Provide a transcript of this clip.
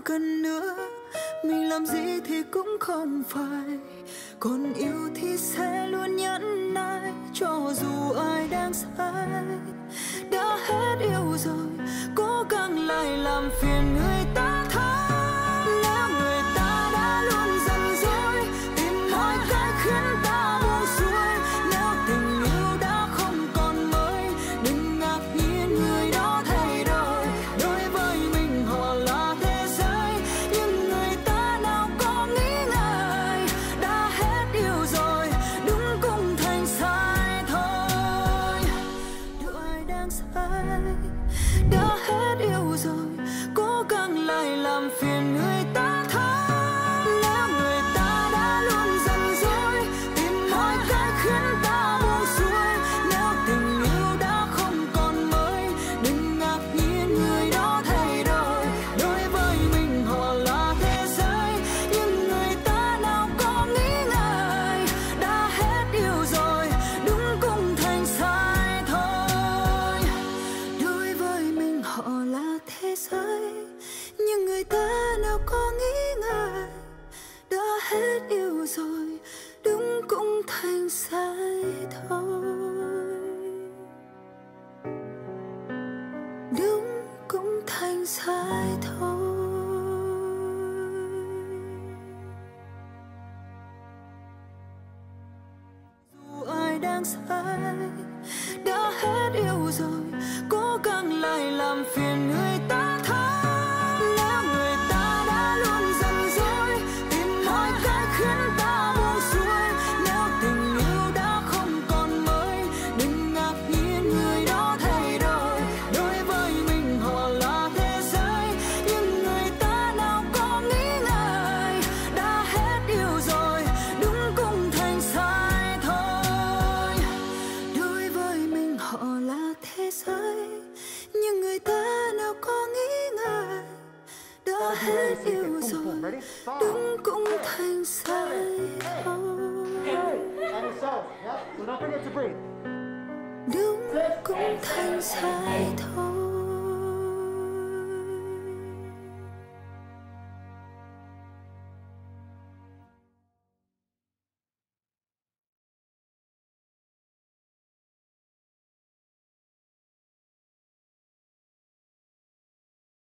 cần nữa. Mình làm gì thì cũng không phải. Còn yêu thì sẽ luôn nhẫn nại cho dù ai đang sai. Đã hết yêu rồi, cố gắng lại làm phiền người had it was rồi thế giới, nhưng người ta nào có nghĩ ngợi đã hết yêu rồi, đúng cũng thành sai thôi. Đúng cũng thành sai thôi. Dù ai đang sai yêu rồi đứng cũng thành sai thôi đứng cũng thành sai thôi.